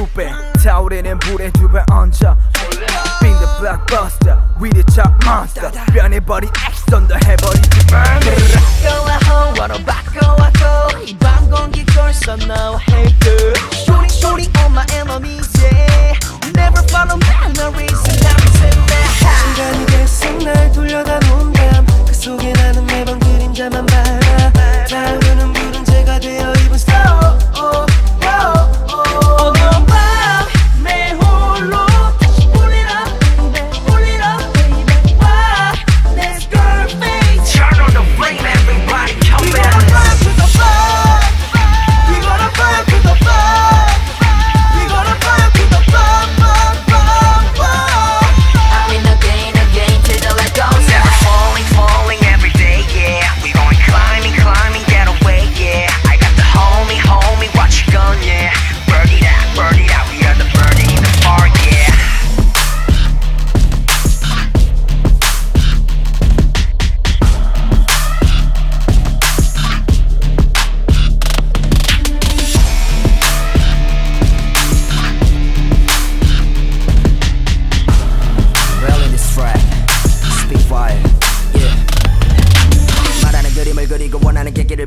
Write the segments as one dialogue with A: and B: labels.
A: What a stupid 타오르는 불에 두발 얹어 Being the blockbuster We the top monster 변해버린 액션 더 해버리지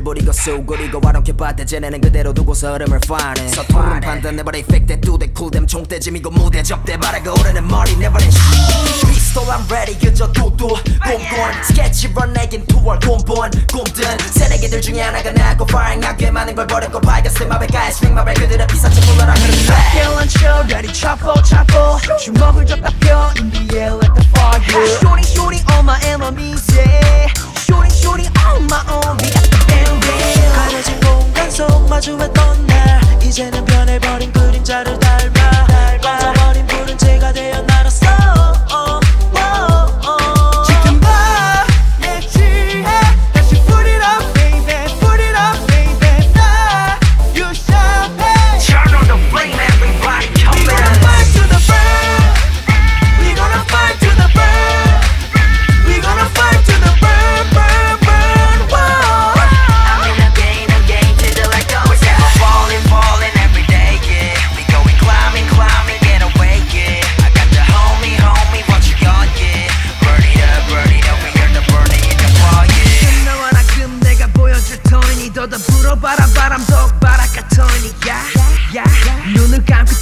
B: 부리고 care about that 쟤네는 그대로 두고서 흐름을 파네 서투른 판단 never fake that do they cool them 총대 짐이고 무대 접대 바라고 오르는 머리 never they Pistol I'm ready 그저 두두 곰곰 스케치 run 내긴 투월 곰본 꿈든 새내기들 중에 하나가 나고 firing 하게 많은 걸 버렸고 밝았을 마백 가에 스윙 마벨 그들의 피사체 불러라 흐르는 백
C: 깨완쳐 ready choppo choppo 주먹을 줬다 펴 in the air like the fire
D: 속 마주했던 날 이제는 변해버린 그림자를 닮아. 꺼져버린 불은 제가 되어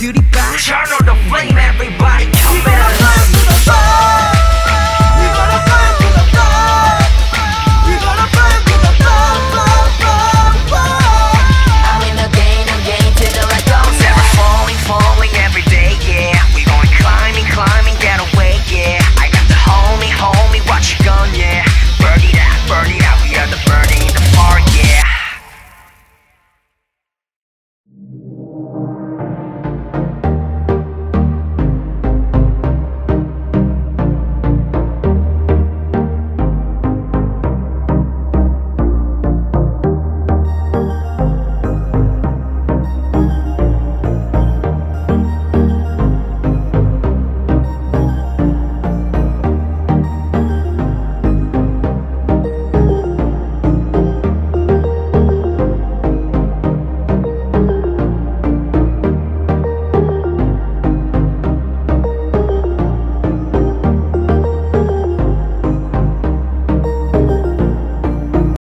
C: 눈을 감고 들이봐.
E: Turn on the flame, everybody